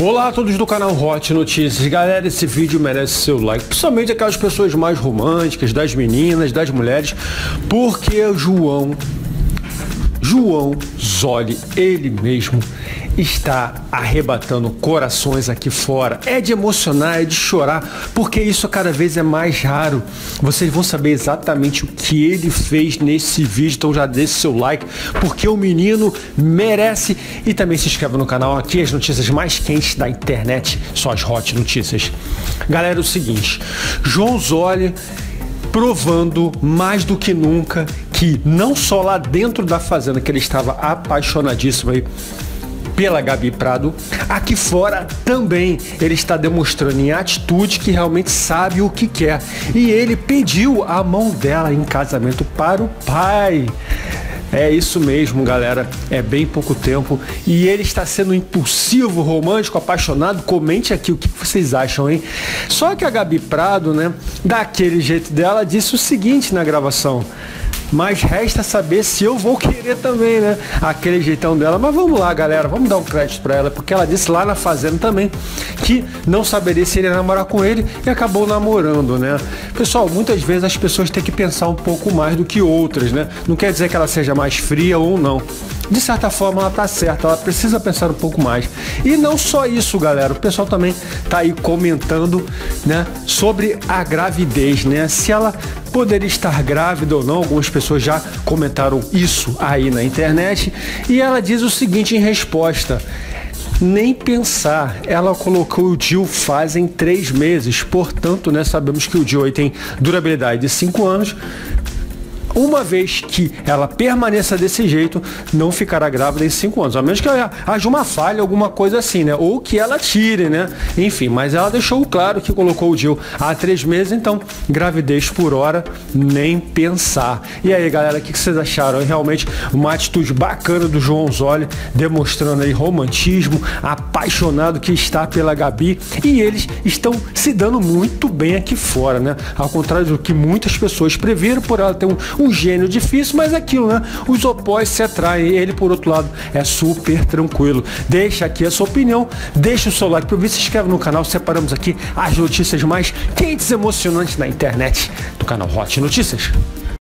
Olá a todos do canal Hot Notícias. Galera, esse vídeo merece seu like, principalmente aquelas pessoas mais românticas, das meninas, das mulheres, porque o João, João Zoli, ele mesmo, está arrebatando corações aqui fora. É de emocionar, é de chorar, porque isso cada vez é mais raro. Vocês vão saber exatamente o que ele fez nesse vídeo, então já deixe seu like, porque o menino merece. E também se inscreva no canal aqui, as notícias mais quentes da internet, só as hot notícias. Galera, é o seguinte, João Zoli provando mais do que nunca que não só lá dentro da fazenda que ele estava apaixonadíssimo aí pela Gabi Prado. Aqui fora também ele está demonstrando em atitude que realmente sabe o que quer. E ele pediu a mão dela em casamento para o pai. É isso mesmo, galera. É bem pouco tempo. E ele está sendo impulsivo, romântico, apaixonado. Comente aqui o que vocês acham, hein? Só que a Gabi Prado, né, daquele jeito dela, disse o seguinte na gravação. Mas resta saber se eu vou querer também, né? Aquele jeitão dela. Mas vamos lá, galera. Vamos dar um crédito para ela, porque ela disse lá na fazenda também que não saberia se ele ia namorar com ele e acabou namorando, né? Pessoal, muitas vezes as pessoas têm que pensar um pouco mais do que outras, né? Não quer dizer que ela seja mais fria ou não de certa forma ela tá certa, ela precisa pensar um pouco mais. E não só isso, galera, o pessoal também tá aí comentando, né, sobre a gravidez, né? Se ela poderia estar grávida ou não, algumas pessoas já comentaram isso aí na internet, e ela diz o seguinte em resposta: nem pensar. Ela colocou o DIL fazem três meses, portanto, né, sabemos que o DIL tem durabilidade de cinco anos, uma vez que ela permaneça desse jeito, não ficará grávida em cinco anos. A menos que haja uma falha, alguma coisa assim, né? Ou que ela tire, né? Enfim, mas ela deixou claro que colocou o Dil há três meses, então gravidez por hora, nem pensar. E aí, galera, o que vocês acharam? Realmente uma atitude bacana do João Zoli, demonstrando aí romantismo, apaixonado que está pela Gabi. E eles estão se dando muito bem aqui fora, né? Ao contrário do que muitas pessoas previram, por ela ter um, um gênio difícil, mas é aquilo, né? Os opostos se atraem. Ele, por outro lado, é super tranquilo. Deixa aqui a sua opinião, deixa o seu like para o vídeo, se inscreve no canal. Separamos aqui as notícias mais quentes e emocionantes na internet do canal Hot Notícias.